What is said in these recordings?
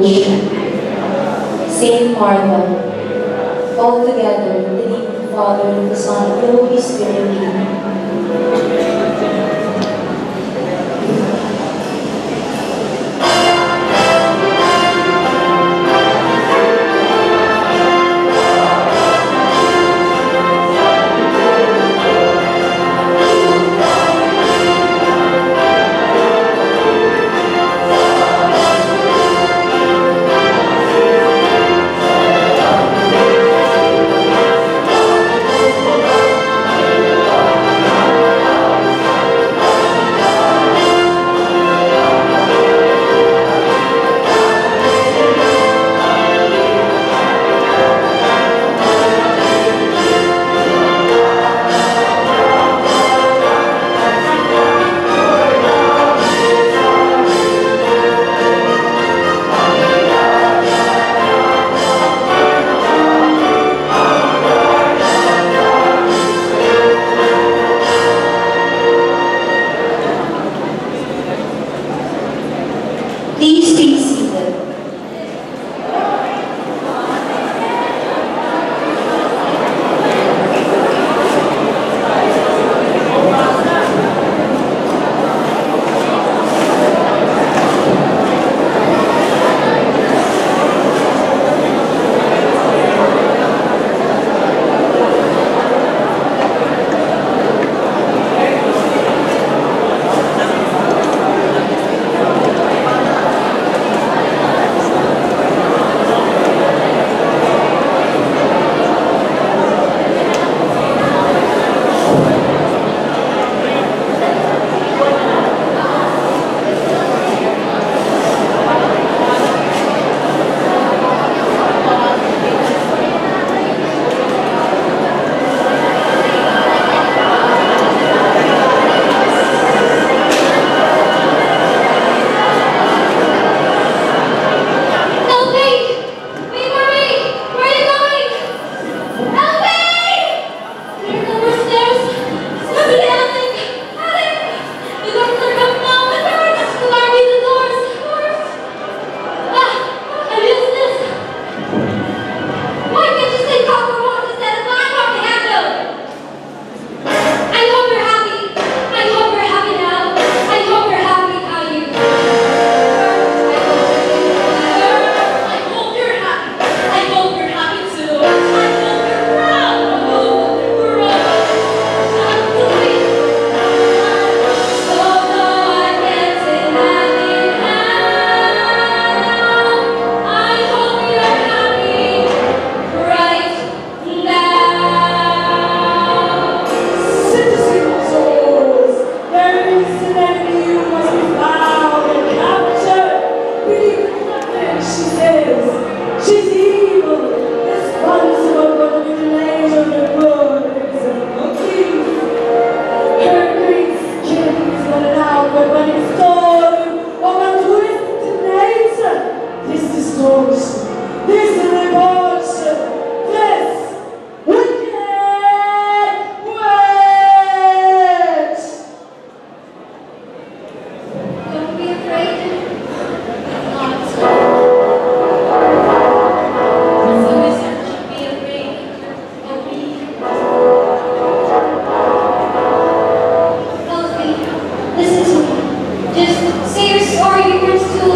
Lucia, Saint Martha, all together in the name of the Father, and the Son, and the Holy Spirit. Amen. Say your sorry, you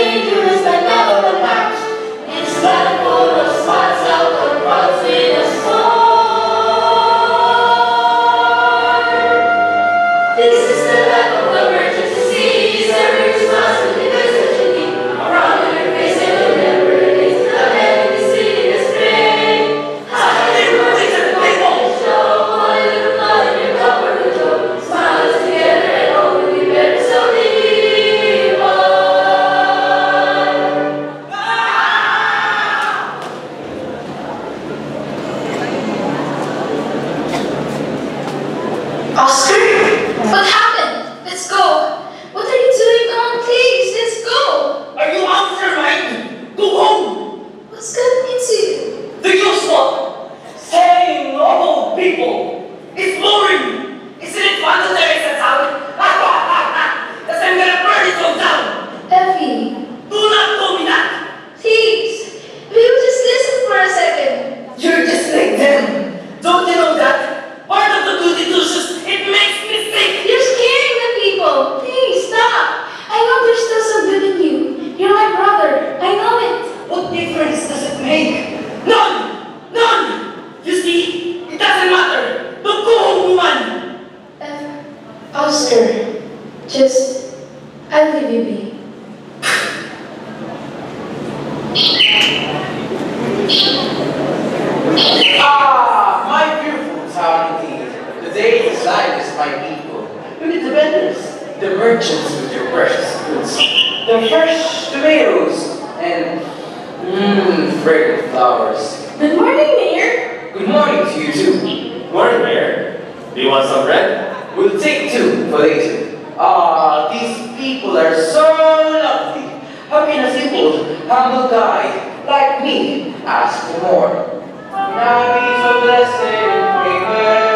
you is the love of the past. origins with your breakfast. The fresh tomatoes and mmm, fragrant flowers. Good morning, Mayor. Good morning to you too. Morning, Mayor. Do you want some bread? We'll take two for later. Ah, these people are so lovely. How can a simple, humble guy like me ask for more? Now be so blessed,